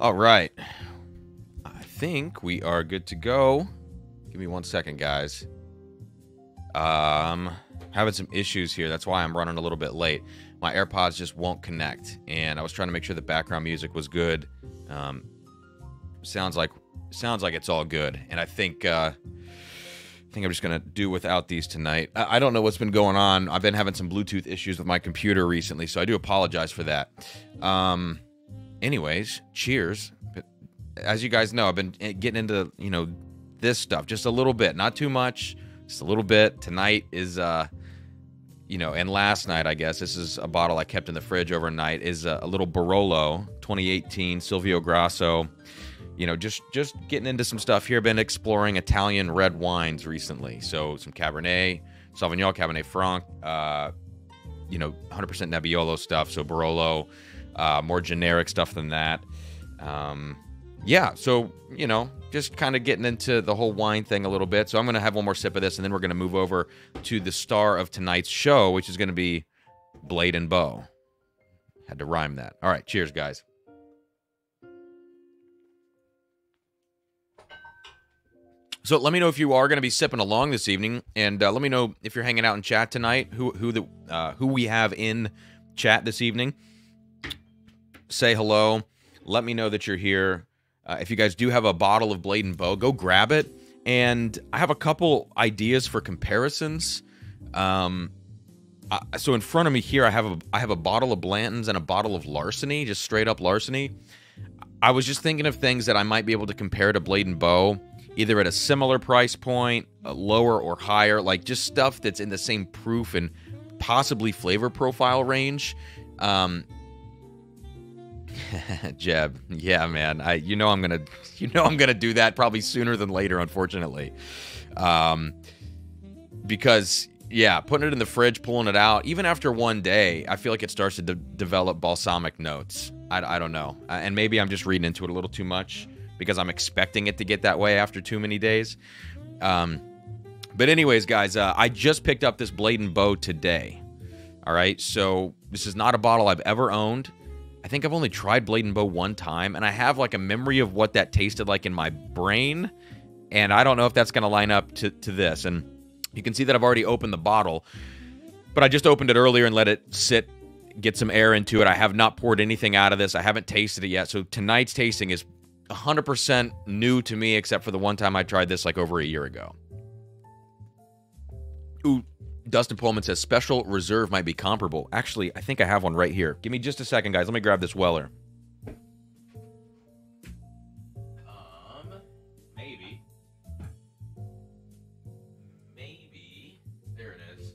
All right. I think we are good to go. Give me one second, guys. Um, having some issues here. That's why I'm running a little bit late. My AirPods just won't connect, and I was trying to make sure the background music was good. Um, sounds like sounds like it's all good, and I think uh, I think I'm just gonna do without these tonight. I, I don't know what's been going on. I've been having some Bluetooth issues with my computer recently, so I do apologize for that. Um, anyways, cheers. As you guys know, I've been eh, getting into you know this stuff just a little bit, not too much, just a little bit. Tonight is uh, you know, and last night I guess this is a bottle I kept in the fridge overnight is a, a little Barolo 2018 Silvio Grasso you know, just just getting into some stuff here. Been exploring Italian red wines recently, so some Cabernet Sauvignon, Cabernet Franc, uh, you know, 100% Nebbiolo stuff. So Barolo, uh, more generic stuff than that. Um, yeah, so you know, just kind of getting into the whole wine thing a little bit. So I'm gonna have one more sip of this, and then we're gonna move over to the star of tonight's show, which is gonna be Blade and Bow. Had to rhyme that. All right, cheers, guys. So let me know if you are going to be sipping along this evening, and uh, let me know if you're hanging out in chat tonight. Who who the uh, who we have in chat this evening? Say hello. Let me know that you're here. Uh, if you guys do have a bottle of Blade and Bow, go grab it. And I have a couple ideas for comparisons. Um, so in front of me here, I have a I have a bottle of Blanton's and a bottle of Larceny, just straight up Larceny. I was just thinking of things that I might be able to compare to Blade and Bow either at a similar price point, lower or higher, like just stuff that's in the same proof and possibly flavor profile range. Um, Jeb, yeah, man, I you know I'm gonna you know I'm gonna do that probably sooner than later, unfortunately, um, because yeah, putting it in the fridge, pulling it out, even after one day, I feel like it starts to de develop balsamic notes. I, I don't know, and maybe I'm just reading into it a little too much because I'm expecting it to get that way after too many days. Um, but anyways, guys, uh, I just picked up this Blade and Bow today. All right, so this is not a bottle I've ever owned. I think I've only tried Blade and Bow one time, and I have like a memory of what that tasted like in my brain, and I don't know if that's going to line up to, to this. And you can see that I've already opened the bottle, but I just opened it earlier and let it sit, get some air into it. I have not poured anything out of this. I haven't tasted it yet, so tonight's tasting is 100% new to me, except for the one time I tried this like over a year ago. Ooh, Dustin Pullman says special reserve might be comparable. Actually, I think I have one right here. Give me just a second, guys. Let me grab this Weller. Um, maybe, maybe there it is.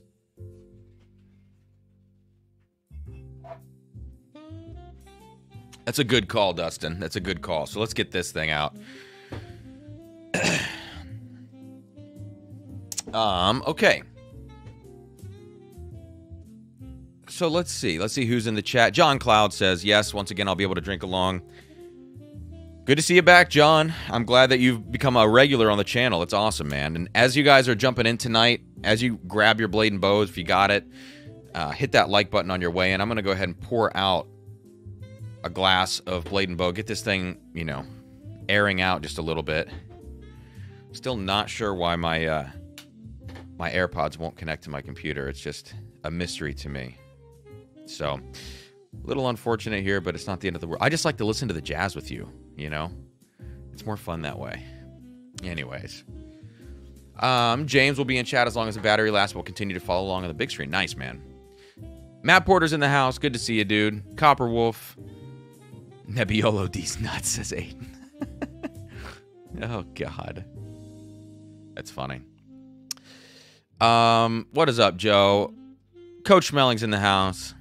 That's a good call, Dustin. That's a good call. So let's get this thing out. um, okay. So let's see. Let's see who's in the chat. John Cloud says, yes, once again, I'll be able to drink along. Good to see you back, John. I'm glad that you've become a regular on the channel. It's awesome, man. And as you guys are jumping in tonight, as you grab your blade and bows, if you got it, uh, hit that like button on your way in. I'm going to go ahead and pour out a glass of Blade and Bow. Get this thing, you know, airing out just a little bit. Still not sure why my uh, my AirPods won't connect to my computer. It's just a mystery to me. So, a little unfortunate here, but it's not the end of the world. I just like to listen to the jazz with you, you know? It's more fun that way. Anyways. Um, James will be in chat as long as the battery lasts. We'll continue to follow along on the big screen. Nice, man. Matt Porter's in the house. Good to see you, dude. Copper Wolf. Nebbiolo D's nuts, says Aiden. oh, God. That's funny. Um, what is up, Joe? Coach Schmelling's in the house.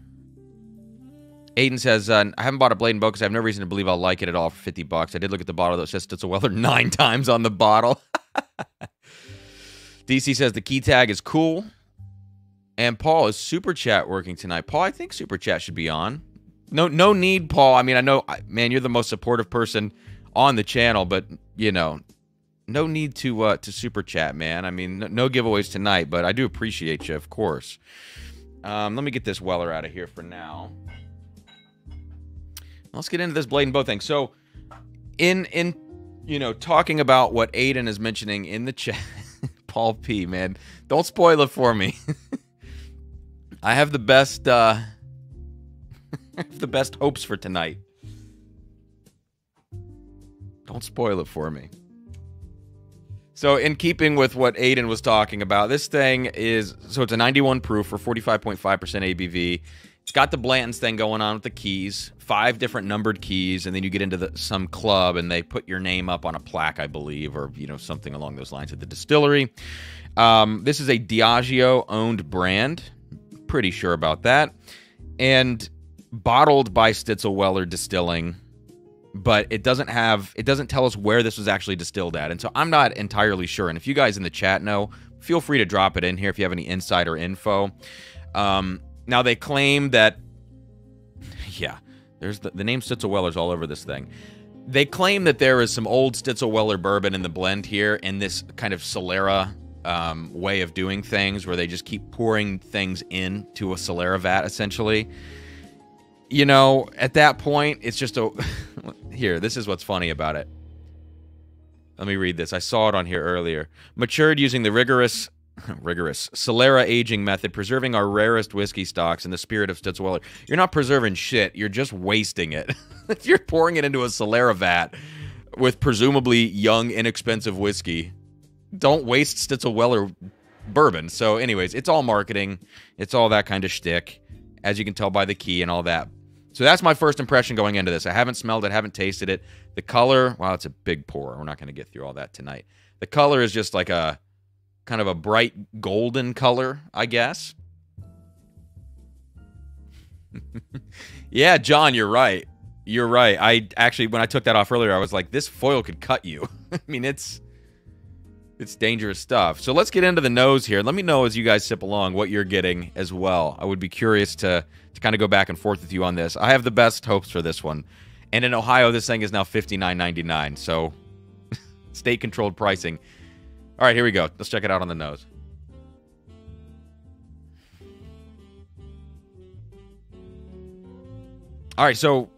Aiden says, uh, I haven't bought a Blade and Bow because I have no reason to believe I'll like it at all for 50 bucks. I did look at the bottle that says Stitzel Weller nine times on the bottle. DC says the key tag is cool. And Paul, is Super Chat working tonight? Paul, I think Super Chat should be on no no need, Paul. I mean, I know, man, you're the most supportive person on the channel, but you know, no need to uh, to super chat, man. I mean, no, no giveaways tonight, but I do appreciate you, of course. Um, let me get this Weller out of here for now. Let's get into this Blade and Bow thing. So, in in you know talking about what Aiden is mentioning in the chat, Paul P. Man, don't spoil it for me. I have the best uh, the best hopes for tonight. Don't spoil it for me. So, in keeping with what Aiden was talking about, this thing is so it's a 91 proof for 45.5% ABV. It's got the Blanton's thing going on with the keys, five different numbered keys, and then you get into the, some club and they put your name up on a plaque, I believe, or you know something along those lines at the distillery. Um, this is a Diageo owned brand, pretty sure about that, and bottled by Stitzel Weller Distilling but it doesn't have it doesn't tell us where this was actually distilled at. And so i'm not entirely sure. And if you guys in the chat know feel free to drop it in here if you have any insider info. Um, now they claim that yeah there's the, the name stitzel Weller's all over this thing they claim that there is some old stitzel-weller bourbon in the blend here in this kind of solera um, way of doing things where they just keep pouring things into a solera vat essentially you know, at that point, it's just a. here, this is what's funny about it. Let me read this. I saw it on here earlier. Matured using the rigorous, rigorous Solera aging method, preserving our rarest whiskey stocks in the spirit of Stitzelweller. You're not preserving shit. You're just wasting it. if you're pouring it into a Solera vat with presumably young, inexpensive whiskey, don't waste Stitzelweller bourbon. So, anyways, it's all marketing. It's all that kind of shtick as you can tell by the key and all that. So that's my first impression going into this. I haven't smelled it, haven't tasted it. The color, wow, it's a big pour. We're not going to get through all that tonight. The color is just like a kind of a bright golden color, I guess. yeah, John, you're right. You're right. I actually, when I took that off earlier, I was like, this foil could cut you. I mean, it's it's dangerous stuff. So let's get into the nose here. Let me know as you guys sip along what you're getting as well. I would be curious to to kind of go back and forth with you on this. I have the best hopes for this one. And in Ohio, this thing is now $59.99. So state controlled pricing. All right, here we go. Let's check it out on the nose. All right, so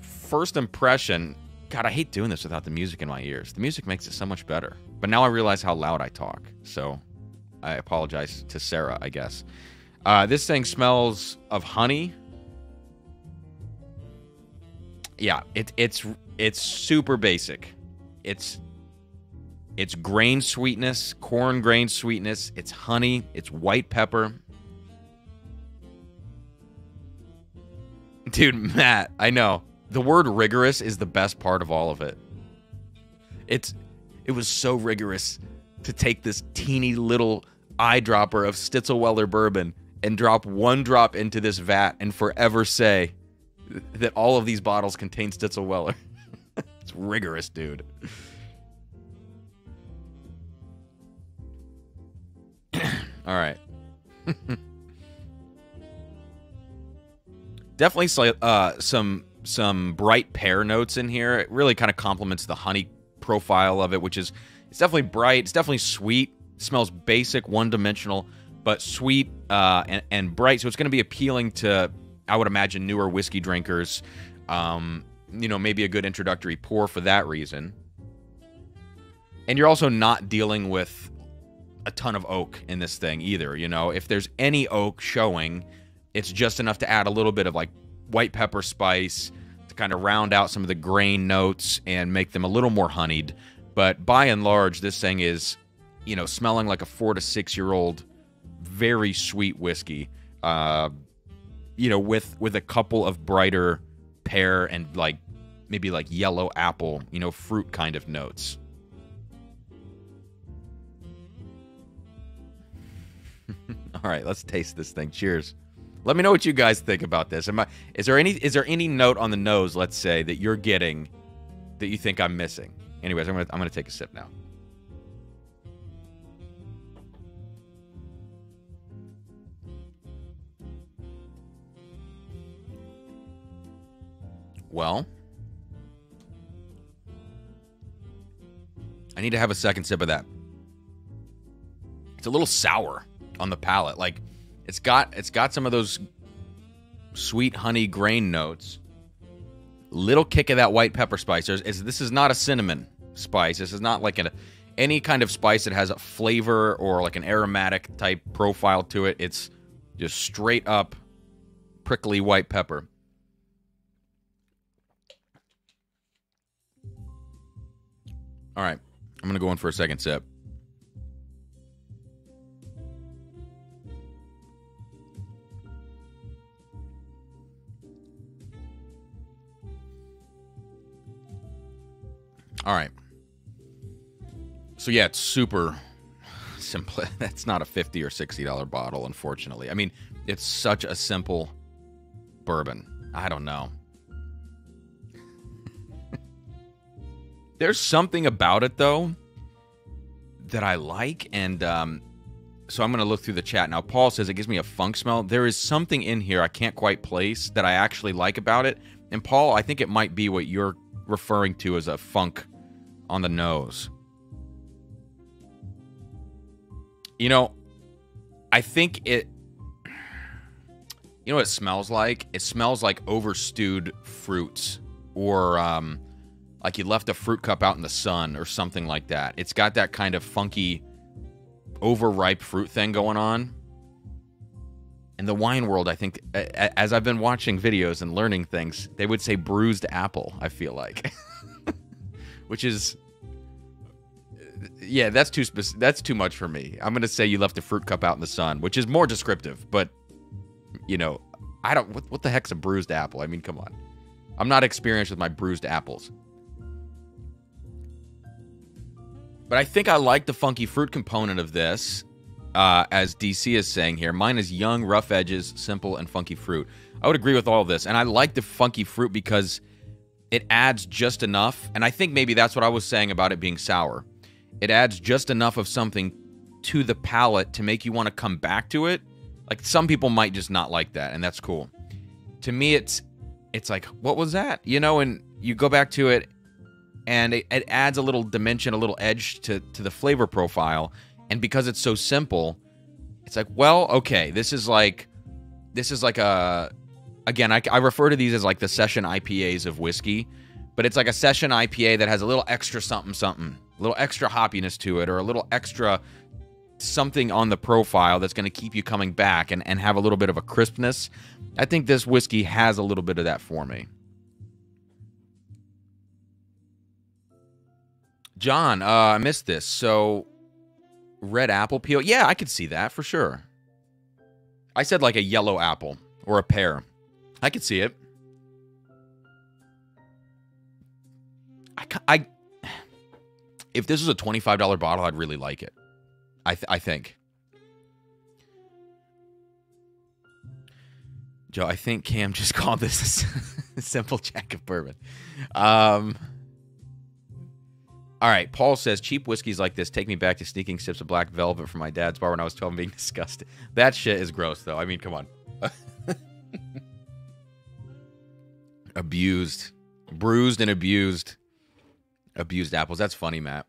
first impression, God, I hate doing this without the music in my ears. The music makes it so much better. But now I realize how loud I talk. So I apologize to Sarah, I guess. Uh, this thing smells of honey. Yeah, it, it's it's super basic. It's it's grain sweetness, corn grain sweetness. It's honey. It's white pepper. Dude, Matt, I know the word rigorous is the best part of all of it. It's it was so rigorous to take this teeny little eyedropper of Stitzelweller bourbon and drop one drop into this vat and forever say that all of these bottles contain Stitzelweller. it's rigorous, dude. All right. Definitely uh, some some bright pear notes in here. It really kind of complements the honey profile of it, which is it's definitely bright. It's definitely sweet. It smells basic, one dimensional, but sweet uh, and, and bright. So it's going to be appealing to, I would imagine, newer whiskey drinkers. Um, you know, maybe a good introductory pour for that reason. And you're also not dealing with a ton of oak in this thing either. You know, if there's any oak showing, it's just enough to add a little bit of like white pepper spice to kind of round out some of the grain notes and make them a little more honeyed. But by and large, this thing is, you know, smelling like a four to six year old, very sweet whiskey. Uh, you know, with with a couple of brighter pear and like maybe like yellow apple, you know, fruit kind of notes. All right, let's taste this thing. Cheers. Let me know what you guys think about this. Am I, is there any is there any note on the nose, let's say, that you're getting that you think I'm missing? Anyways, I'm gonna I'm gonna take a sip now. Well, I need to have a second sip of that. It's a little sour on the palate. Like it's got it's got some of those sweet honey grain notes. little kick of that white pepper spice. There's, is, this is not a cinnamon spice. This is not like a, any kind of spice that has a flavor or like an aromatic type profile to it. It's just straight up prickly white pepper. All right, I'm gonna go in for a second sip. All right. So yeah, it's super simple. That's not a fifty or sixty dollar bottle, unfortunately. I mean, it's such a simple bourbon. I don't know. There's something about it though that I like, and um, so I'm gonna look through the chat now. Paul says it gives me a funk smell. There is something in here I can't quite place that I actually like about it. And Paul, I think it might be what you're referring to as a funk on the nose. You know, I think it. You know what it smells like? It smells like overstewed fruits, or um, like you left a fruit cup out in the sun, or something like that. It's got that kind of funky, overripe fruit thing going on. In the wine world, I think, as I've been watching videos and learning things, they would say bruised apple. I feel like. which is yeah, that's too specific. That's too much for me. I'm gonna say you left a fruit cup out in the sun, which is more descriptive. But you know, I don't. What, what the heck's a bruised apple? I mean, come on. I'm not experienced with my bruised apples. But I think I like the funky fruit component of this, uh, as DC is saying here. Mine is young, rough edges, simple, and funky fruit. I would agree with all of this, and I like the funky fruit because it adds just enough. And I think maybe that's what I was saying about it being sour. It adds just enough of something to the palate to make you want to come back to it. Like some people might just not like that, and that's cool. To me, it's it's like, what was that? You know, and you go back to it and it, it adds a little dimension, a little edge to, to the flavor profile. And because it's so simple, it's like, well, okay, this is like this is like a again, I, I refer to these as like the session IPAs of whiskey, but it's like a session IPA that has a little extra something, something, a little extra hoppiness to it, or a little extra something on the profile that's going to keep you coming back and, and have a little bit of a crispness. I think this whiskey has a little bit of that for me. John, uh, I missed this. So, red apple peel. Yeah, I could see that for sure. I said like a yellow apple or a pear. I could see it. I, I if this was a $25 bottle, I'd really like it. I, th- I think. Joe, I think Cam just called this a simple jack of bourbon. Um, all right, Paul says cheap whiskeys like this take me back to sneaking sips of black velvet from my dad's bar when I was 12 and being disgusted. That shit is gross, though. I mean, come on. Abused, bruised and abused, abused apples. That's funny, Matt.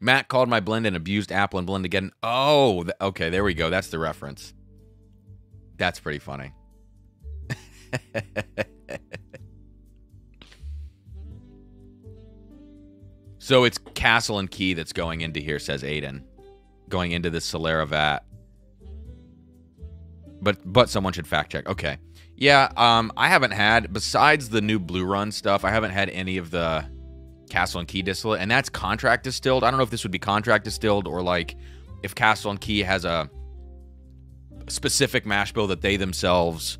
Matt called my blend an abused apple and blend again. Oh, okay, there we go. That's the reference. That's pretty funny. so it's Castle and Key that's going into here, says Aiden. Going into the Solera vat. But but someone should fact check. Okay. Yeah, um, I haven't had besides the new Blue Run stuff. I haven't had any of the Castle and Key distillate, and that's contract distilled. I don't know if this would be contract distilled or like if Castle and Key has a specific mash bill that they themselves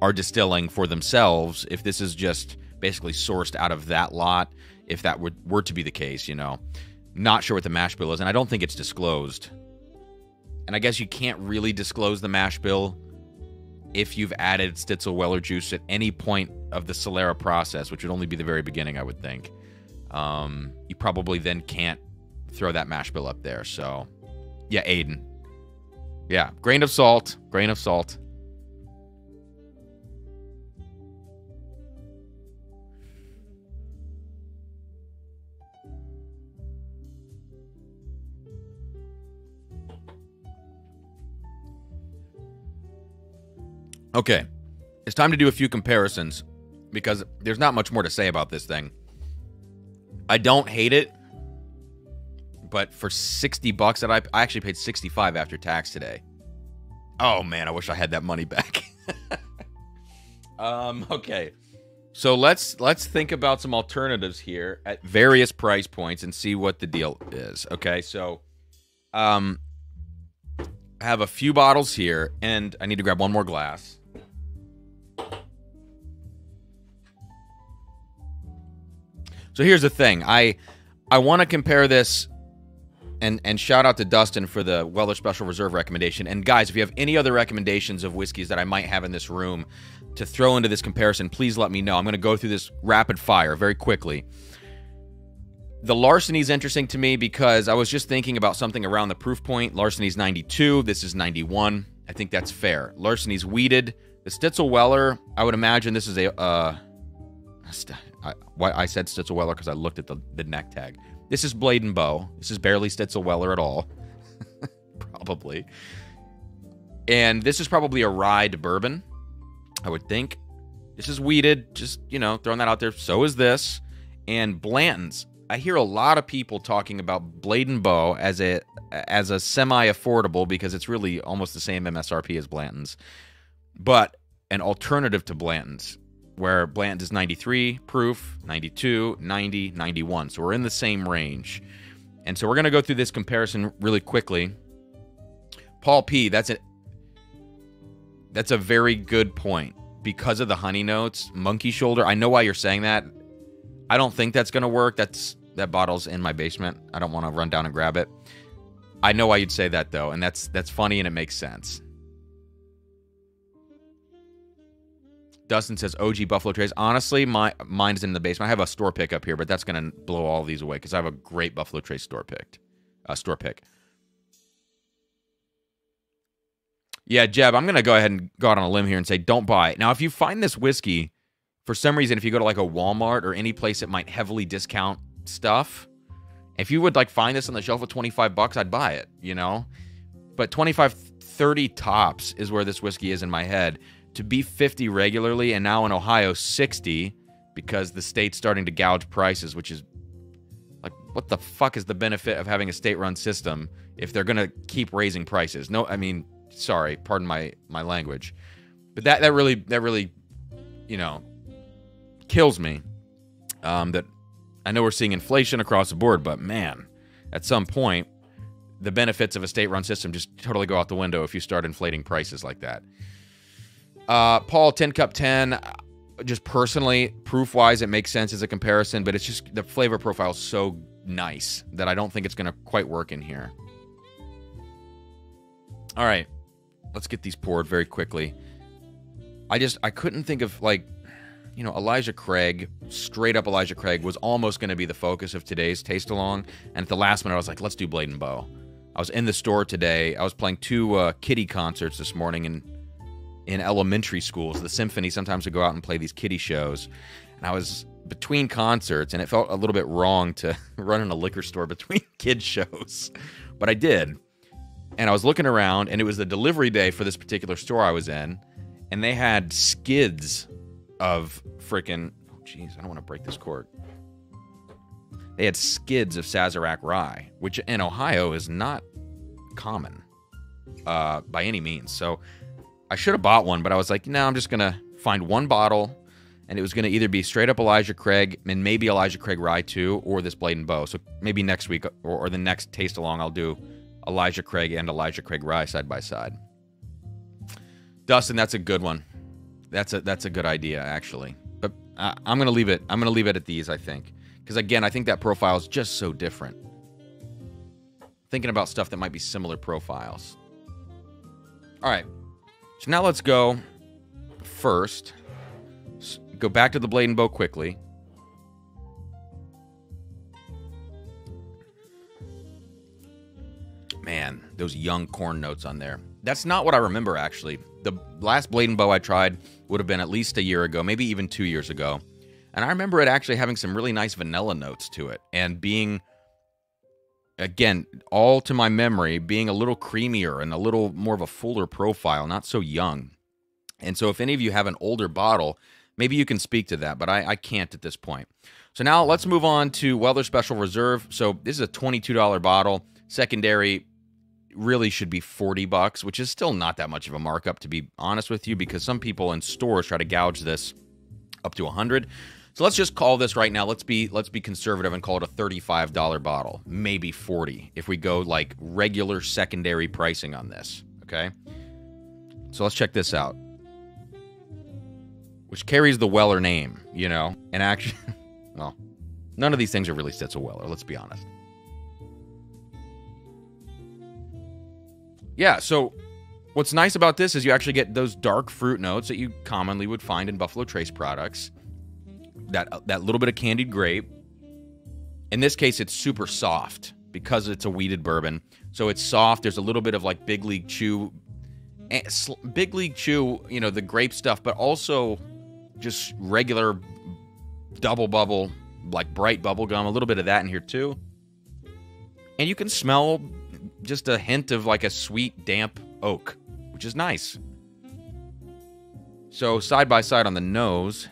are distilling for themselves. If this is just basically sourced out of that lot, if that were, were to be the case, you know, not sure what the mash bill is, and I don't think it's disclosed. And I guess you can't really disclose the mash bill if you've added Stitzel Weller juice at any point of the Solera process, which would only be the very beginning, I would think. Um, you probably then can't throw that mash bill up there. So, yeah, Aiden. Yeah, grain of salt, grain of salt. Okay. it's time to do a few comparisons because there's not much more to say about this thing. I don't hate it, but for 60 bucks that I, I actually paid 65 after tax today. Oh man, I wish I had that money back. um, okay. So let's let's think about some alternatives here at various price points and see what the deal is. Okay, so um I have a few bottles here and I need to grab one more glass. So here's the thing. I I want to compare this and and shout out to Dustin for the Weller Special Reserve recommendation. And guys, if you have any other recommendations of whiskeys that I might have in this room to throw into this comparison, please let me know. I'm going to go through this rapid fire very quickly. The Larceny is interesting to me because I was just thinking about something around the proof point. Larceny's 92, this is 91. I think that's fair. Larceny's wheated. The Stitzel Weller, I would imagine this is a. Uh, I, I said Stitzel Weller because I looked at the, the neck tag. This is Blade and Bow. This is barely Stitzel Weller at all. probably. And this is probably a ride bourbon. I would think. This is wheated, just, you know, throwing that out there. So is this. And Blanton's. I hear a lot of people talking about Blade and Bow as a as a semi-affordable because it's really almost the same MSRP as Blanton's. But an alternative to Blanton's where Blanton's is 93 proof, 92, 90, 91. So we're in the same range. And so we're going to go through this comparison really quickly. Paul P, that's a that's a very good point because of the honey notes. Monkey shoulder. I know why you're saying that. I don't think that's going to work. That's that bottle's in my basement. I don't want to run down and grab it. I know why you'd say that though, and that's that's funny and it makes sense. Dustin says OG Buffalo Trace. Honestly, my mine's in the basement. I have a store pick up here, but that's gonna blow all these away because I have a great Buffalo Trace store picked, uh, store pick. Yeah, Jeb, I'm gonna go ahead and go out on a limb here and say don't buy it. Now, if you find this whiskey, for some reason, if you go to like a Walmart or any place that might heavily discount stuff, if you would like find this on the shelf at 25 bucks, I'd buy it, you know? But 25, 30 tops is where this whiskey is in my head. To be 50 regularly and now in Ohio 60 because the state's starting to gouge prices, which is like what the fuck is the benefit of having a state-run system if they're going to keep raising prices? No, I mean, sorry, pardon my my language. But that that really that really you know kills me. Um, that I know we're seeing inflation across the board, but man, at some point, the benefits of a state-run system just totally go out the window if you start inflating prices like that. Uh, Paul, Tin Cup 10, just personally, proof-wise, it makes sense as a comparison, but it's just the flavor profile is so nice that I don't think it's going to quite work in here. All right, let's get these poured very quickly. I just, I couldn't think of, like, you know, Elijah Craig, straight up Elijah Craig, was almost going to be the focus of today's taste along. And at the last minute, I was like, let's do Blade and Bow. I was in the store today. I was playing two uh, kiddie concerts this morning in in elementary schools. The symphony sometimes would go out and play these kiddie shows, and I was between concerts, and it felt a little bit wrong to run in a liquor store between kid shows, but I did. And I was looking around, and it was the delivery day for this particular store I was in, and they had skids of freaking. Oh, jeez, I don't want to break this cork. They had skids of Sazerac rye, which in Ohio is not common uh, by any means. So I should have bought one, but I was like, no, I'm just gonna find one bottle, and it was gonna either be straight up Elijah Craig and maybe Elijah Craig rye too, or this Blade and Bow. So maybe next week or, or the next taste along, I'll do Elijah Craig and Elijah Craig rye side by side. Dustin, that's a good one. That's a that's a good idea actually. But I'm gonna leave it. I'm gonna leave it at these. I think because again, I think that profile is just so different. Thinking about stuff that might be similar profiles. All right. So now let's go first. Go back to the blade and bow quickly. Man, those young corn notes on there. That's not what I remember, actually. The last blade and bow I tried would have been at least a year ago, maybe even two years ago. And I remember it actually having some really nice vanilla notes to it and being, again, all to my memory, being a little creamier and a little more of a fuller profile, not so young. And so if any of you have an older bottle, maybe you can speak to that, but I, I can't at this point. So now let's move on to Weller Special Reserve. So this is a $22 bottle. Secondary really should be 40 bucks, which is still not that much of a markup to be honest with you because some people in stores try to gouge this up to 100. So let's just call this right now. Let's be let's be conservative and call it a $35 bottle, maybe 40 if we go like regular secondary pricing on this, okay? So let's check this out. Which carries the Weller name, you know, and actually well, none of these things are really Stitzel Weller, let's be honest. Yeah, so what's nice about this is you actually get those dark fruit notes that you commonly would find in Buffalo Trace products. That that little bit of candied grape. In this case, it's super soft because it's a wheated bourbon. So it's soft. There's a little bit of like Big League Chew, eh, Big League Chew, you know, the grape stuff, but also just regular double bubble, like bright bubble gum, a little bit of that in here too. And you can smell just a hint of like a sweet, damp oak, which is nice. So, side by side on the nose,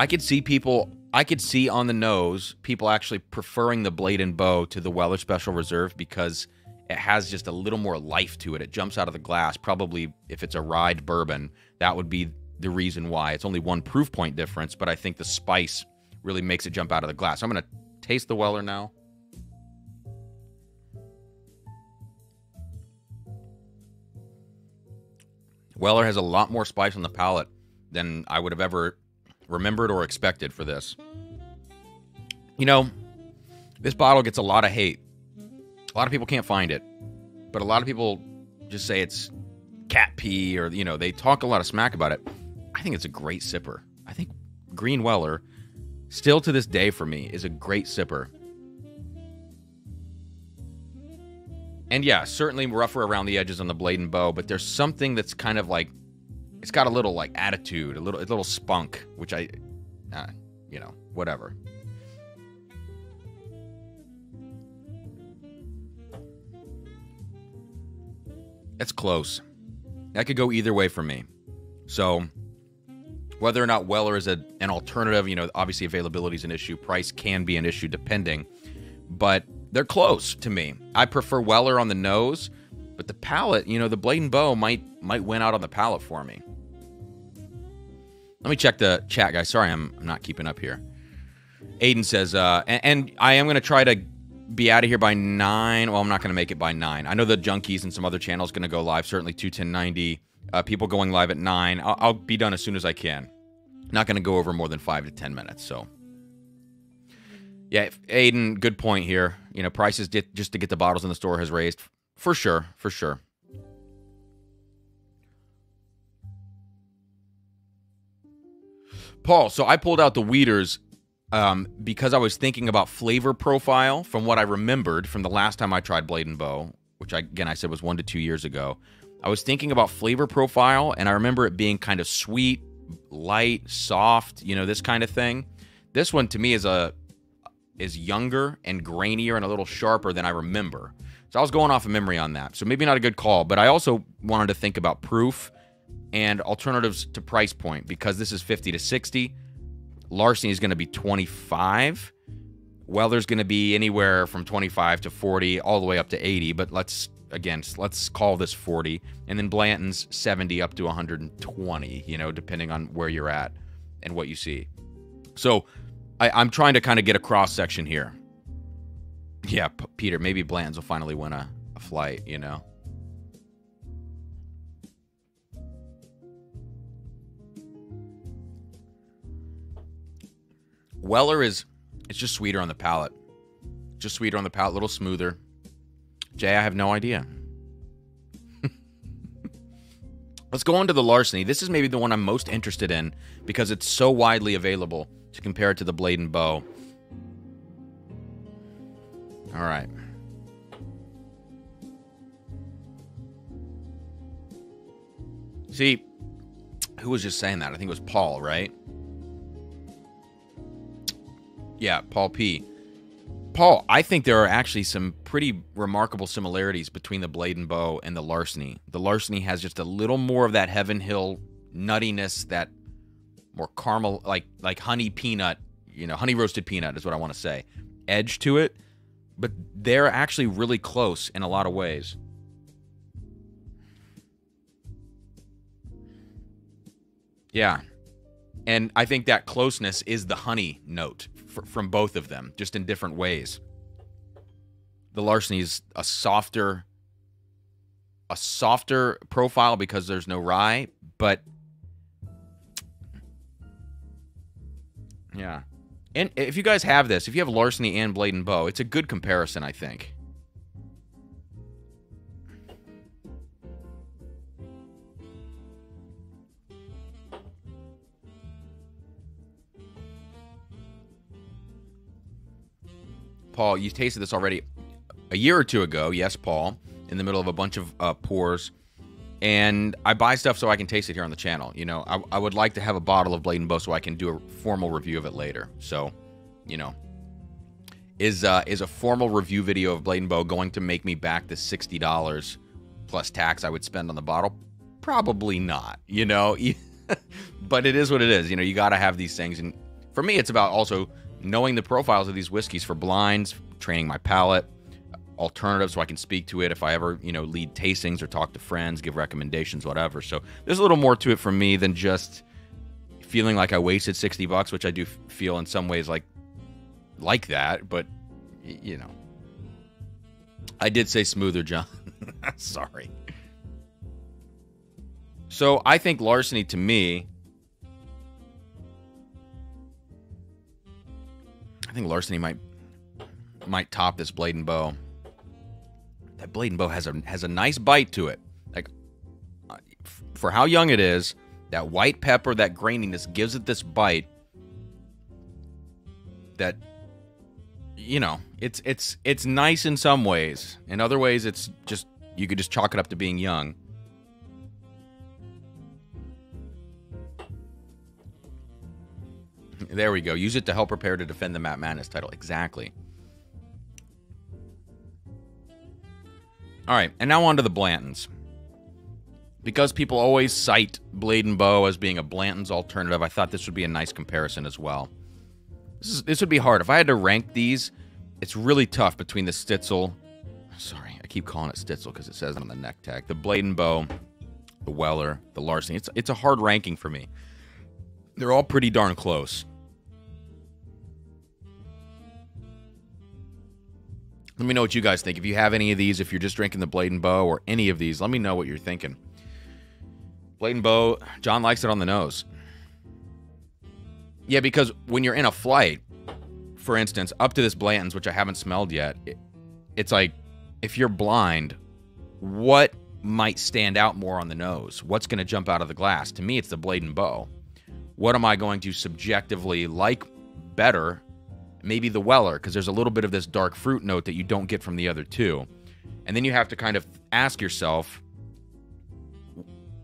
I could see people, I could see on the nose people actually preferring the Blade and Bow to the Weller Special Reserve because it has just a little more life to it. It jumps out of the glass. Probably if it's a ride bourbon, that would be the reason why. It's only one proof point difference, but I think the spice really makes it jump out of the glass. I'm going to taste the Weller now. Weller has a lot more spice on the palate than I would have ever remembered or expected for this. You know, this bottle gets a lot of hate. A lot of people can't find it, but a lot of people just say it's cat pee or, you know, they talk a lot of smack about it. I think it's a great sipper. I think Green Weller still to this day for me, is a great sipper. And yeah, certainly rougher around the edges on the blade and bow, but there's something that's kind of like it's got a little like attitude, a little a little spunk, which I uh, you know, whatever. It's close. That could go either way for me. So, whether or not Weller is a, an alternative, you know, obviously availability is an issue. Price can be an issue depending, but they're close to me. I prefer Weller on the nose, but the palate, you know, the blade and bow might might win out on the palate for me. Let me check the chat, guys. Sorry, I'm, I'm not keeping up here. Aiden says, uh, and, and I am going to try to be out of here by nine. Well, I'm not going to make it by nine. I know the junkies and some other channels going to go live. Certainly, two ten ninety uh, people going live at 9. I'll, I'll be done as soon as I can. Not going to go over more than 5 to 10 minutes, so. Yeah, Aiden, good point here. You know, prices just to get the bottles in the store has raised. For sure, for sure. Paul, so I pulled out the Wheaters um, because I was thinking about flavor profile from what I remembered from the last time I tried Blade and Bow, which I, again I said was one to two years ago. I was thinking about flavor profile, and I remember it being kind of sweet, light, soft, you know, this kind of thing. This one to me is a is younger and grainier and a little sharper than I remember. So I was going off of memory on that. So maybe not a good call, but I also wanted to think about proof and alternatives to price point because this is 50 to 60. Larceny is going to be 25. Weller's going to be anywhere from 25 to 40 all the way up to 80, but let's again, let's call this 40, and then Blanton's 70 up to 120, you know, depending on where you're at and what you see. So I, am trying to kind of get a cross section here. Yeah, P Peter, maybe Blanton's will finally win a, a flight, you know. Weller is it's just sweeter on the palate. Just sweeter on the palate, a little smoother. Jay, I have no idea. Let's go on to the larceny. This is maybe the one I'm most interested in because it's so widely available to compare it to the blade and bow. All right. See, who was just saying that? I think it was Paul, right? Yeah, Paul P. Paul, I think there are actually some pretty remarkable similarities between the Blade and Bow and the Larceny. The Larceny has just a little more of that Heaven Hill nuttiness, that more caramel, like like honey peanut, you know, honey roasted peanut is what I want to say, edge to it. But they're actually really close in a lot of ways. Yeah. And I think that closeness is the honey note from both of them, just in different ways. The larceny is a softer, a softer profile because there's no rye, but yeah. And if you guys have this, if you have larceny and blade and bow, it's a good comparison, I think. Paul, you tasted this already a year or two ago. Yes, Paul, in the middle of a bunch of uh, pours. And I buy stuff so I can taste it here on the channel. You know, I, I would like to have a bottle of Blade and Bow so I can do a formal review of it later. So, you know, is uh, is a formal review video of Blade and Bow going to make me back the sixty dollars plus tax I would spend on the bottle? Probably not. You know, but it is what it is. You know, you got to have these things, and for me, it's about also knowing the profiles of these whiskeys for blinds, training my palate, alternatives so I can speak to it if I ever, you know, lead tastings or talk to friends, give recommendations, whatever. So there's a little more to it for me than just feeling like I wasted 60 bucks, which I do feel in some ways like like that, but you know. I did say smoother, John. Sorry. So I think larceny to me I think larceny might might top this blade and bow. That blade and bow has a has a nice bite to it. Like uh, for how young it is, that white pepper, that graininess gives it this bite that you know, it's it's it's nice in some ways. In other ways it's just you could just chalk it up to being young. There we go. Use it to help prepare to defend the Matt Madness title. Exactly. All right, and now on to the Blantons. Because people always cite Blade and Bow as being a Blanton's alternative, I thought this would be a nice comparison as well. This, is, this would be hard. If I had to rank these, it's really tough between the Stitzel. Sorry, I keep calling it Stitzel because it says it on the neck tag. The Blade and Bow, the Weller, the Larceny. It's, it's a hard ranking for me. They're all pretty darn close. Let me know what you guys think. If you have any of these, if you're just drinking the Blade and Bow or any of these, let me know what you're thinking. Blade and Bow, John likes it on the nose. Yeah, because when you're in a flight, for instance, up to this Blanton's, which I haven't smelled yet, it, it's like if you're blind, what might stand out more on the nose? What's going to jump out of the glass? To me, it's the Blade and Bow. What am I going to subjectively like better maybe the Weller, because there's a little bit of this dark fruit note that you don't get from the other two. And then you have to kind of ask yourself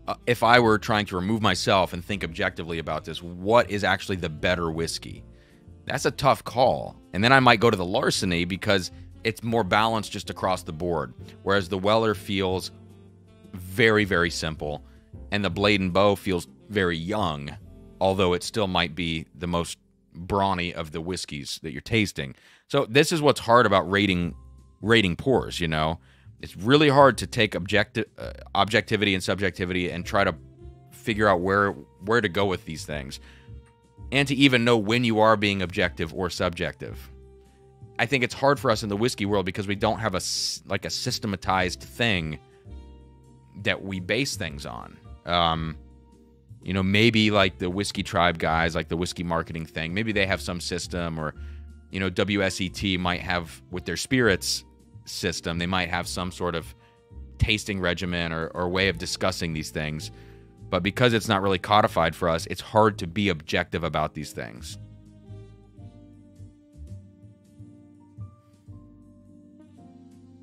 uh, if I were trying to remove myself and think objectively about this, what is actually the better whiskey? That's a tough call. And then I might go to the Larceny because it's more balanced just across the board. Whereas the Weller feels very, very simple. And the Blade and Bow feels very young, although it still might be the most brawny of the whiskeys that you're tasting. So this is what's hard about rating rating pours. You know, it's really hard to take objective uh, objectivity and subjectivity and try to figure out where where to go with these things, and to even know when you are being objective or subjective. I think it's hard for us in the whiskey world because we don't have a like a systematized thing that we base things on. Um, you know, maybe like the whiskey tribe guys, like the whiskey marketing thing, maybe they have some system, or you know, WSET might have with their spirits system, they might have some sort of tasting regimen or, or way of discussing these things. But because it's not really codified for us, it's hard to be objective about these things.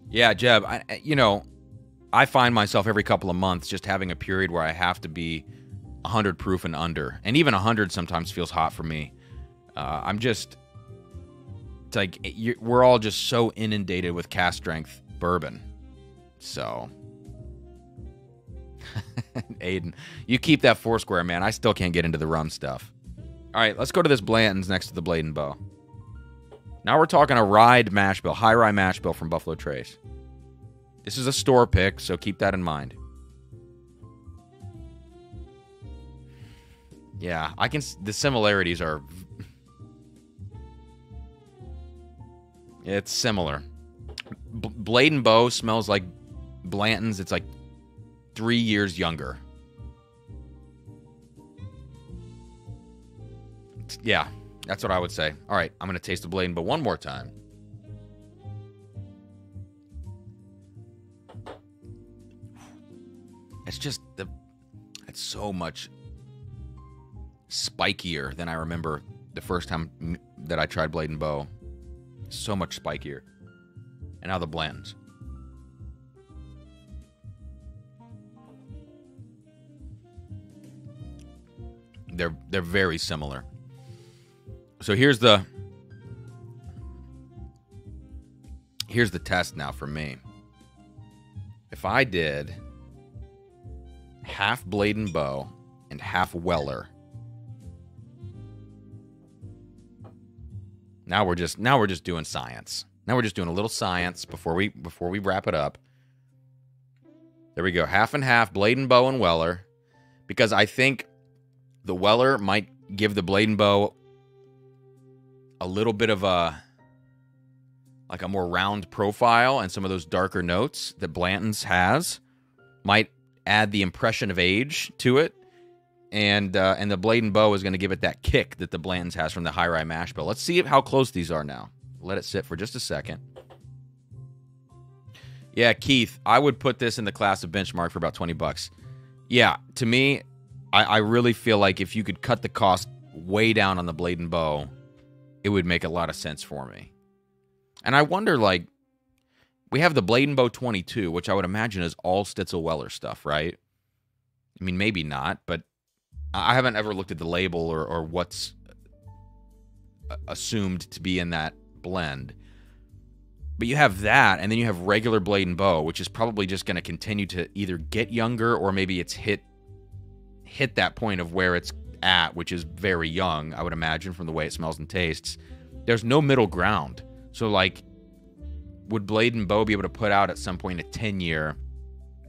Yeah, Jeb, I, you know, I find myself every couple of months just having a period where I have to be 100 proof and under. And even 100 sometimes feels hot for me. Uh, I'm just it's like we're all just so inundated with cask strength bourbon. So, Aiden, you keep that Foursquare, man. I still can't get into the rum stuff. All right, let's go to this Blanton's next to the Blade and Bow. Now we're talking a ride mash bill, high rye mash bill from Buffalo Trace. This is a store pick, so keep that in mind. Yeah, I can. The similarities are. It's similar. B- Blade and Bow smells like Blanton's. It's like three years younger. Yeah, that's what I would say. All right, I'm going to taste the Blade and Bow one more time. It's just the. It's so much spikier than I remember the first time that I tried Blade and Bow. So much spikier. And now the blends. They're they're very similar. So here's the here's the test now for me. If I did half blade and bow and half weller Now we're just now we're just doing science. Now we're just doing a little science before we before we wrap it up. There we go. Half and half, Blade and Bow and Weller. Because I think the Weller might give the Blade and Bow a little bit of a like a more round profile and some of those darker notes that Blanton's has might add the impression of age to it and uh, and the blade and bow is going to give it that kick that the Blanton's has from the high rye mash bill. Let's see how close these are now. Let it sit for just a second. Yeah, Keith, I would put this in the class of benchmark for about 20 bucks. Yeah, to me, I, I really feel like if you could cut the cost way down on the blade and bow, it would make a lot of sense for me. And I wonder, like, we have the blade and bow 22, which I would imagine is all Stitzel Weller stuff, right? I mean, maybe not, but I haven't ever looked at the label or, or what's uh, assumed to be in that blend. But you have that, and then you have regular blade and bow, which is probably just going to continue to either get younger or maybe it's hit hit that point of where it's at, which is very young, I would imagine, from the way it smells and tastes. There's no middle ground. So, like, would Blade and Bow be able to put out at some point a 10 year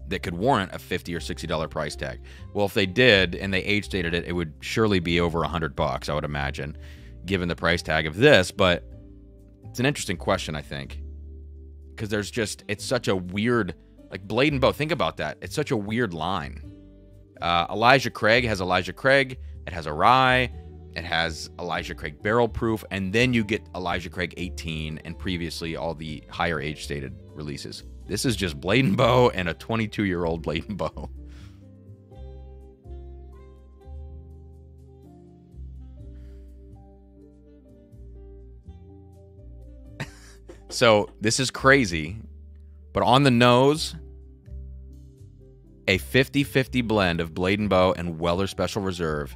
that could warrant a 50 or 60 dollar price tag. Well, if they did and they age dated it, it would surely be over a 100 bucks, I would imagine, given the price tag of this, but it's an interesting question, I think. Cuz there's just it's such a weird like Blade and Bow, think about that. It's such a weird line. Uh, Elijah Craig has Elijah Craig, it has a rye, it has Elijah Craig barrel proof, and then you get Elijah Craig 18 and previously all the higher age stated releases. This is just Blade and Bow and a 22 year old Blade and Bow. so this is crazy, but on the nose, a 50 50 blend of Blade and Bow and Weller Special Reserve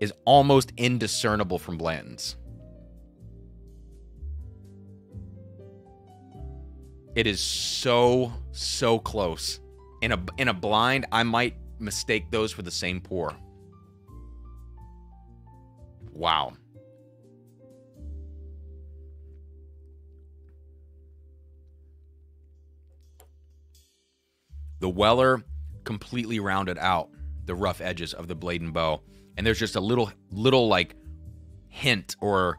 is almost indiscernible from Blanton's. It is so so close. In a in a blind, I might mistake those for the same pour. Wow. The Weller completely rounded out the rough edges of the blade and bow. And there's just a little little like hint or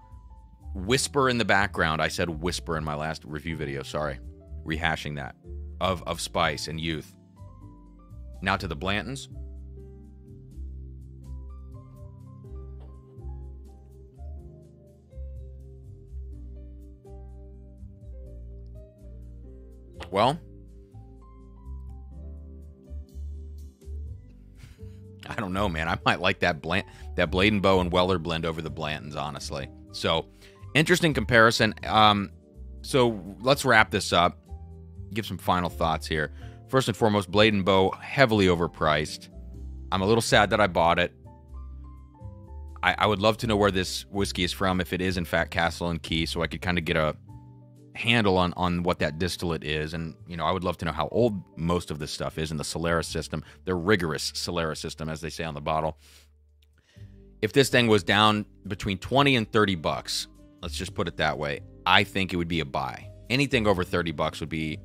whisper in the background. I said whisper in my last review video, sorry rehashing that of of spice and youth. Now to the Blantons. Well, I don't know, man. I might like that bland, that Blade and Bow and Weller blend over the Blantons, honestly. So, interesting comparison. Um, so let's wrap this up give some final thoughts here. First and foremost, Blade and Bow heavily overpriced. I'm a little sad that I bought it. I, I would love to know where this whiskey is from, if it is in fact Castle and Key, so I could kind of get a handle on on what that distillate is and you know i would love to know how old most of this stuff is in the solera system the rigorous solera system as they say on the bottle if this thing was down between 20 and 30 bucks let's just put it that way i think it would be a buy anything over 30 bucks would be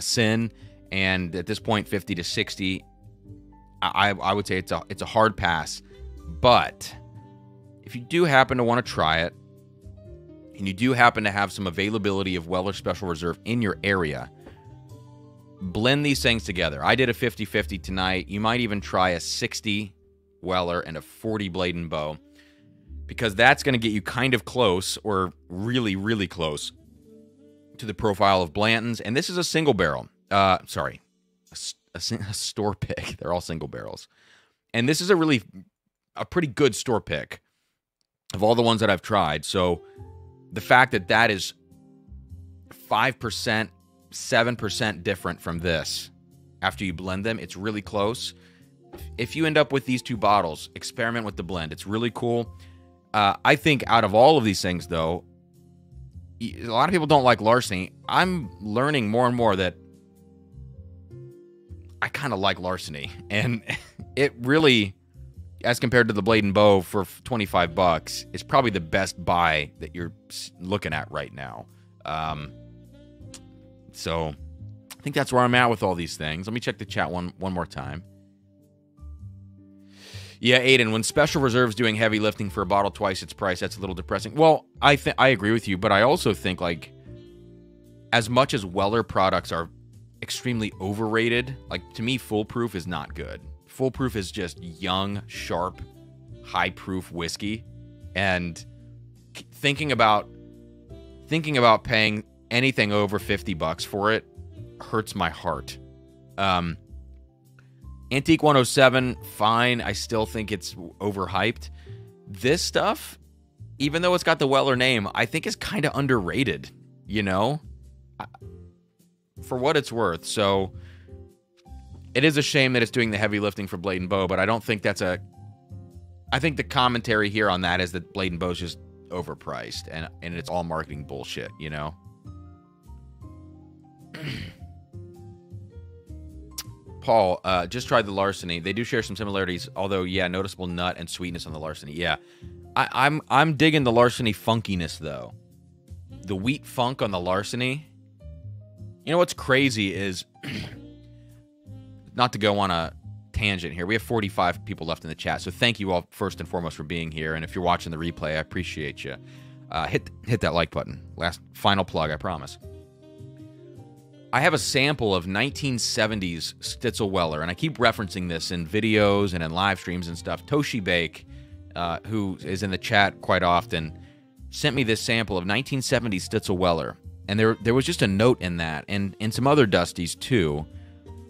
a sin and at this point 50 to 60 i i would say it's a it's a hard pass but if you do happen to want to try it and you do happen to have some availability of Weller Special Reserve in your area, blend these things together. I did a 50 50 tonight. You might even try a 60 Weller and a 40 Blade and Bow because that's going to get you kind of close or really, really close to the profile of Blanton's. And this is a single barrel. Uh, sorry, a, a, a store pick. They're all single barrels. And this is a really, a pretty good store pick of all the ones that I've tried. So, the fact that that is 5%, 7% different from this after you blend them, it's really close. If you end up with these two bottles, experiment with the blend. It's really cool. Uh, I think out of all of these things, though, a lot of people don't like larceny. I'm learning more and more that I kind of like larceny, and it really as compared to the blade and bow for 25 bucks is probably the best buy that you're looking at right now. Um, so i think that's where i'm at with all these things. Let me check the chat one one more time yeah aiden when special reserves doing heavy lifting for a bottle twice its price that's a little depressing well i i agree with you but i also think like as much as weller products are extremely overrated like to me Full Proof is not good Full Proof is just young, sharp, high proof whiskey. And thinking about thinking about paying anything over 50 bucks for it hurts my heart. Um, Antique 107, fine. I still think it's overhyped. This stuff, even though it's got the Weller name, I think is kind of underrated, you know? For what it's worth. So it is a shame that it's doing the heavy lifting for Blade and Bow, but I don't think that's a. I think the commentary here on that is that Blade and Bow is just overpriced and and it's all marketing bullshit, you know. Paul, uh, just tried the larceny. They do share some similarities, although yeah, noticeable nut and sweetness on the larceny. Yeah, I, I'm I'm digging the larceny funkiness though. The wheat funk on the larceny. You know what's crazy is not to go on a tangent here. We have 45 people left in the chat, so thank you all first and foremost for being here. And if you're watching the replay, I appreciate you. Uh, hit hit that like button. Last final plug, I promise. I have a sample of 1970s Stitzel Weller, and I keep referencing this in videos and in live streams and stuff. Toshi Bake, uh, who is in the chat quite often, sent me this sample of 1970s Stitzel Weller, and there there was just a note in that, and in some other Dusties too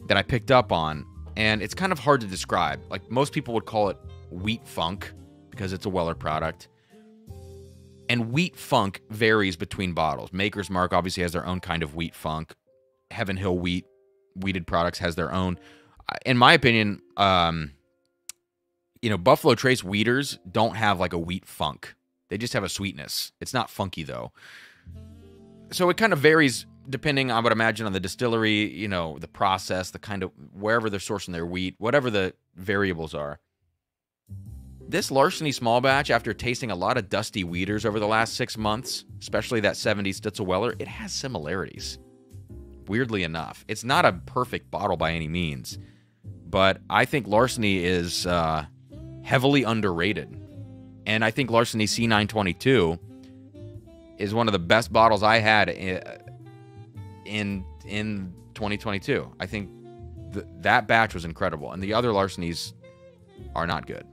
that I picked up on, and it's kind of hard to describe. Like most people would call it wheat funk because it's a Weller product. And wheat funk varies between bottles. Maker's Mark obviously has their own kind of wheat funk. Heaven Hill Wheat Wheated Products has their own. In my opinion, um, you know, Buffalo Trace wheaters don't have like a wheat funk. They just have a sweetness. It's not funky though. So it kind of varies depending, I would imagine, on the distillery, you know, the process, the kind of wherever they're sourcing their wheat, whatever the variables are. This larceny small batch, after tasting a lot of dusty wheaters over the last six months, especially that 70 Stitzel Weller, it has similarities. Weirdly enough, it's not a perfect bottle by any means, but I think larceny is uh, heavily underrated. And I think larceny C922 is one of the best bottles I had eh, in in 2022. I think th- that batch was incredible, and the other larcenies are not good.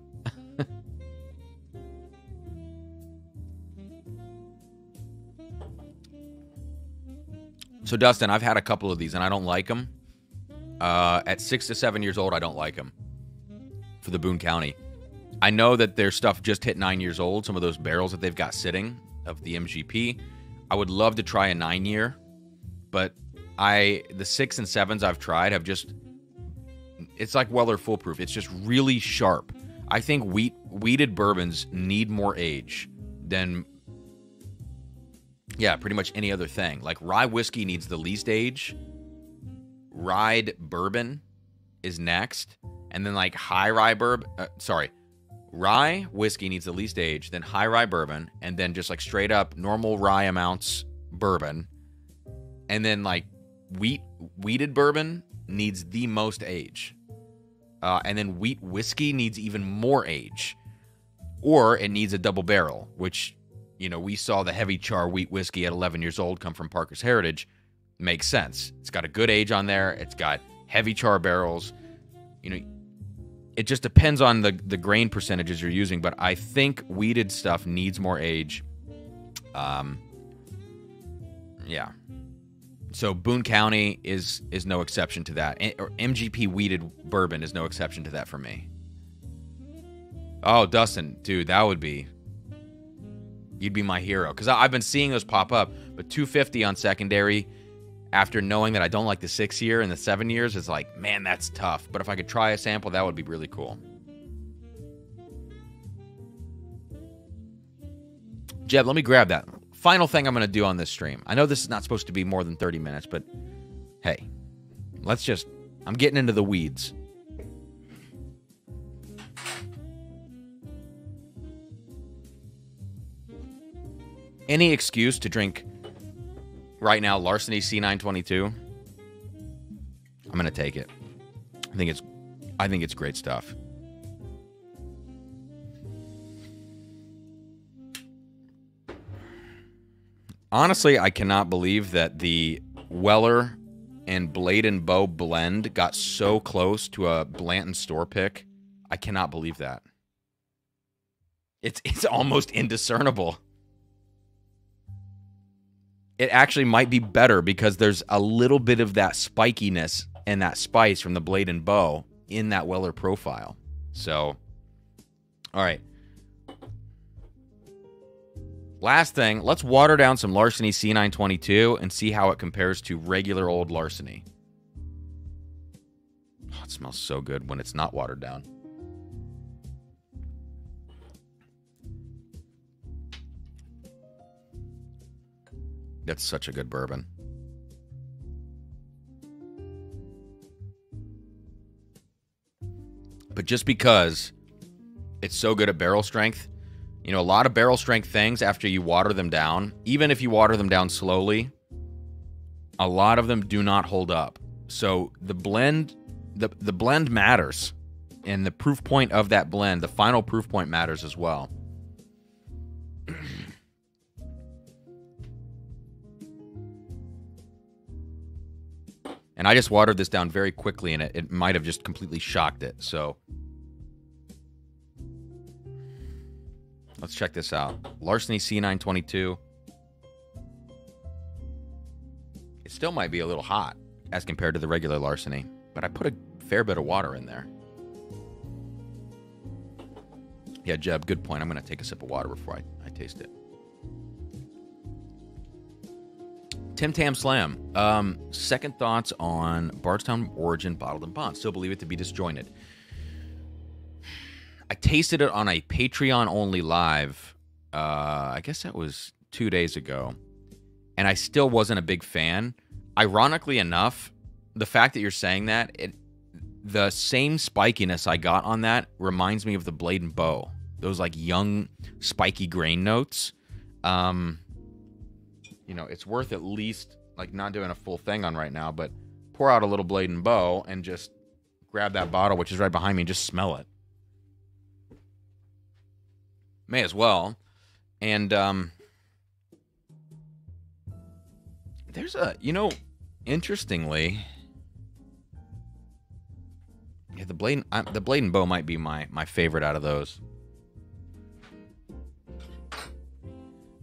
So Dustin, I've had a couple of these, and I don't like them. Uh, at six to seven years old, I don't like them for the Boone County. I know that their stuff just hit nine years old. Some of those barrels that they've got sitting of the MGP. I would love to try a nine year but I the six and sevens I've tried have just it's like Weller Full Proof. It's just really sharp. I think wheat wheated bourbons need more age than yeah, pretty much any other thing. Like rye whiskey needs the least age. Rye bourbon is next, and then like high rye bourbon. Uh, sorry, rye whiskey needs the least age, then high rye bourbon, and then just like straight up normal rye amounts bourbon, and then like wheat wheated bourbon needs the most age, uh, and then wheat whiskey needs even more age, or it needs a double barrel, which you know we saw the heavy char wheat whiskey at 11 years old come from Parker's Heritage. Makes sense. It's got a good age on there. It's got heavy char barrels. You know, it just depends on the the grain percentages you're using, but I think wheated stuff needs more age. Um, yeah. So Boone County is is no exception to that. Or MGP wheated bourbon is no exception to that for me. Oh, Dustin, dude, that would be you'd be my hero because I've been seeing those pop up. But 250 on secondary, after knowing that I don't like the six year and the seven years, is like, man, that's tough. But if I could try a sample, that would be really cool. Jeb, let me grab that. Final thing I'm going to do on this stream. I know this is not supposed to be more than 30 minutes, but hey, let's just. I'm getting into the weeds. Any excuse to drink right now Larceny C922, I'm going to take it. I think it's I think it's great stuff. Honestly, I cannot believe that the Weller and Blade and Bow blend got so close to a Blanton store pick. I cannot believe that. It's it's almost indiscernible it actually might be better because there's a little bit of that spikiness and that spice from the blade and bow in that Weller profile. So, all right. Last thing, let's water down some Larceny C922 and see how it compares to regular old Larceny. Oh, it smells so good when it's not watered down. That's such a good bourbon. But just because it's so good at barrel strength, you know, a lot of barrel strength things after you water them down, even if you water them down slowly, a lot of them do not hold up. So the blend the the blend matters. And the proof point of that blend, the final proof point matters as well. And I just watered this down very quickly, and it, it might have just completely shocked it. So let's check this out. Larceny C922. It still might be a little hot as compared to the regular Larceny, but I put a fair bit of water in there. Yeah, Jeb, good point. I'm going to take a sip of water before I, I taste it. Tim Tam Slam. Um, second thoughts on Bardstown Origin Bottled and Bond. Still believe it to be disjointed. I tasted it on a Patreon only live. Uh, I guess that was two days ago, and I still wasn't a big fan. Ironically enough, the fact that you're saying that it, the same spikiness I got on that reminds me of the Blade and Bow. Those like young, spiky grain notes. Um, you know, it's worth at least like not doing a full thing on right now, but pour out a little blade and bow and just grab that bottle, which is right behind me, and just smell it. May as well. And um there's a you know, interestingly, yeah, the blade uh, the blade and bow might be my my favorite out of those.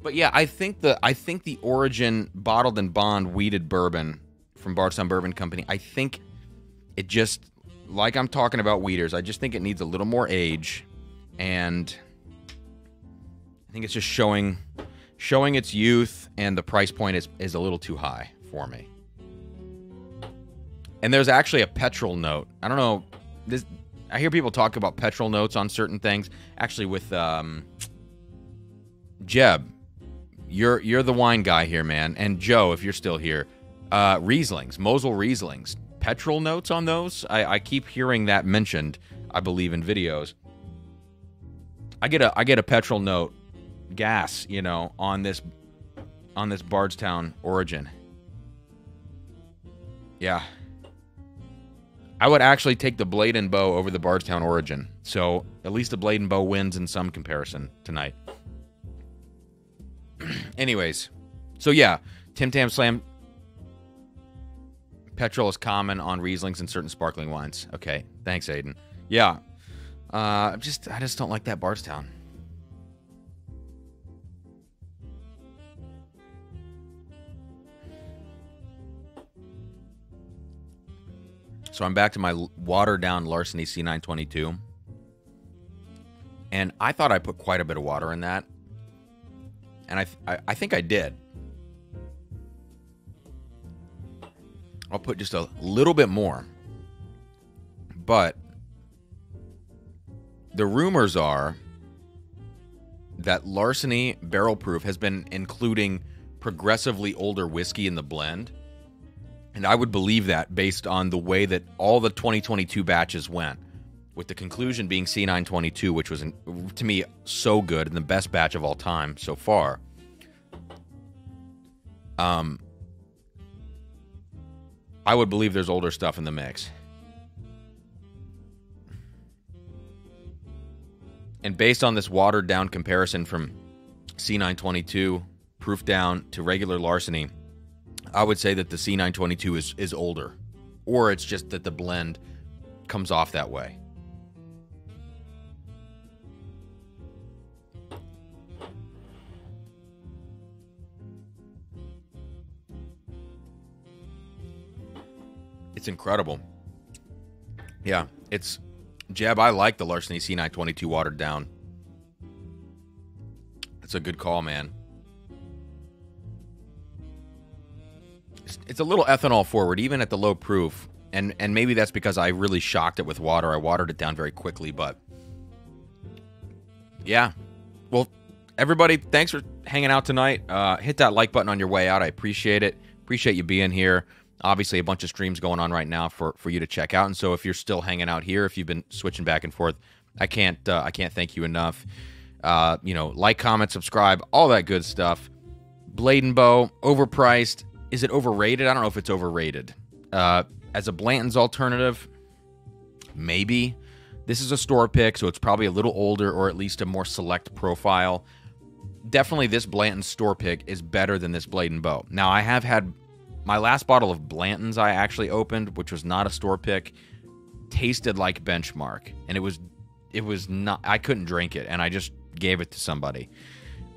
But yeah, I think the I think the Origin bottled and bond wheated bourbon from Bardstown Bourbon Company, I think it just like I'm talking about wheaters, I just think it needs a little more age and I think it's just showing showing its youth and the price point is is a little too high for me. And there's actually a petrol note. I don't know this I hear people talk about petrol notes on certain things. Actually, with um, Jeb, you're you're the wine guy here, man. And Joe, if you're still here, uh, Rieslings, Mosel Rieslings, petrol notes on those. I, I keep hearing that mentioned. I believe in videos. I get a I get a petrol note, gas, you know, on this on this Bardstown origin. Yeah. I would actually take the Blade and Bow over the Bardstown Origin. So at least the Blade and Bow wins in some comparison tonight. Anyways, so yeah, Tim Tam Slam. Petrol is common on Rieslings and certain sparkling wines. Okay, thanks, Aiden. Yeah, uh, just I just don't like that Bardstown. So I'm back to my watered down Larceny C922. And I thought I put quite a bit of water in that. And I, I, I think I did. I'll put just a little bit more. But the rumors are that Larceny Barrel Proof has been including progressively older whiskey in the blend and I would believe that based on the way that all the 2022 batches went, with the conclusion being C922, which was, to me, so good and the best batch of all time so far. Um, I would believe there's older stuff in the mix. And based on this watered down comparison from C922 proof down to regular larceny, I would say that the C922 is is older, or it's just that the blend comes off that way. It's incredible. Yeah, it's Jeb. I like the Larceny C922 watered down. That's a good call, man. it's a little ethanol forward, even at the low proof. And and maybe that's because I really shocked it with water. I watered it down very quickly, but yeah. Well, everybody, thanks for hanging out tonight. Uh, hit that like button on your way out. I appreciate it. Appreciate you being here. Obviously, a bunch of streams going on right now for for you to check out. And so, if you're still hanging out here, if you've been switching back and forth, I can't uh, I can't thank you enough. Uh, you know, like, comment, subscribe, all that good stuff. Blade and Bow, overpriced is it overrated? I don't know if it's overrated. Uh, as a Blanton's alternative, maybe. This is a store pick, so it's probably a little older or at least a more select profile. Definitely, this Blanton store pick is better than this Blade and Bow. Now, I have had my last bottle of Blanton's I actually opened, which was not a store pick, tasted like benchmark, and it was it was not. I couldn't drink it, and I just gave it to somebody.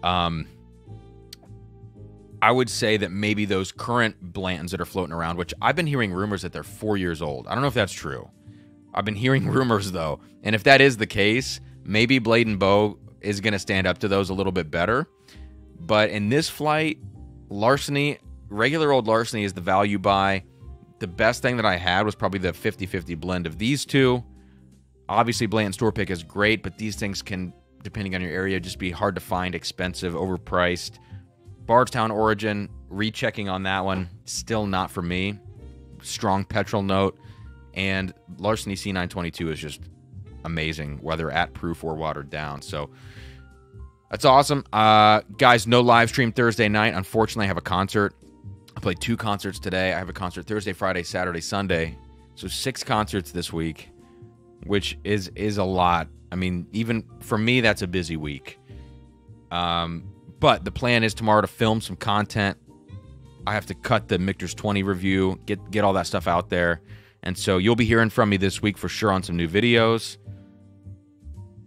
Um, I would say that maybe those current Blantons that are floating around, which I've been hearing rumors that they're four years old. I don't know if that's true. I've been hearing rumors though, and if that is the case, maybe Blade and Bow is going to stand up to those a little bit better. But in this flight, larceny, regular old larceny is the value buy. The best thing that I had was probably the 50 50 blend of these two. Obviously, Blanton Store Pick is great, but these things can, depending on your area, just be hard to find, expensive, overpriced. Bardstown Origin, rechecking on that one, still not for me. Strong petrol note. And Larceny C922 is just amazing, whether at proof or watered down. So that's awesome. Uh, guys, no live stream Thursday night. Unfortunately, I have a concert. Played two concerts today. I have a concert Thursday, Friday, Saturday, Sunday. So six concerts this week, which is is a lot. I mean, even for me, that's a busy week. Um, but the plan is tomorrow to film some content. I have to cut the Michter's 20 review, get get all that stuff out there. And so you'll be hearing from me this week for sure on some new videos.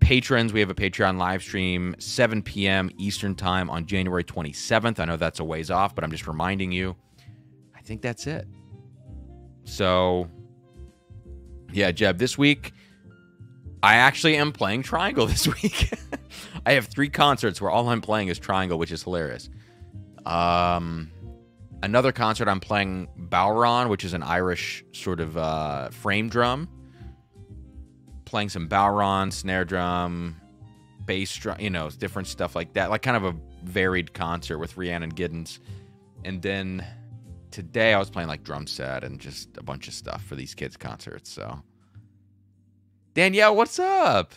Patrons, we have a Patreon live stream 7 p.m. Eastern Time on January 27th. I know that's a ways off, but I'm just reminding you. I think that's it. So, yeah, Jeb, this week I actually am playing Triangle this week. I have three concerts where all I'm playing is Triangle, which is hilarious. Um, another concert I'm playing Bodhrán, which is an Irish sort of uh, frame drum. playing some Bodhrán, snare drum, bass drum, you know, different stuff like that. Like kind of a varied concert with Rhiannon Giddens. And then today I was playing like drum set and just a bunch of stuff for these kids' concerts. So, Danielle, what's up?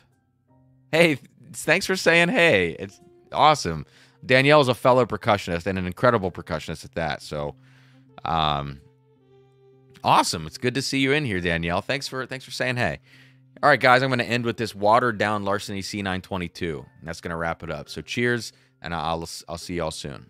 Hey, thanks for saying hey. It's awesome. Danielle is a fellow percussionist and an incredible percussionist at that. So, um, awesome. It's good to see you in here, Danielle. Thanks for thanks for saying hey. All right, guys, I'm going to end with this watered down Larceny C922. And that's going to wrap it up. So cheers, and I'll I'll see y'all soon.